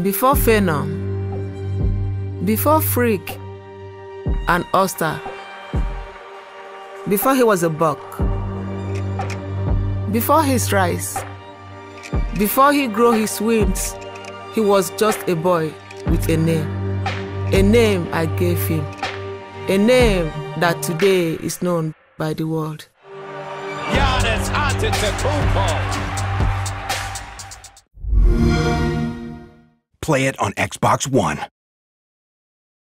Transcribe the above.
Before Phenom, before Freak and Oster, before he was a buck, before his rise, before he grew his wings, he was just a boy with a name. A name I gave him. A name that today is known by the world. Giannis Antetokounmpo. Play it on Xbox One.